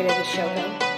United as show him.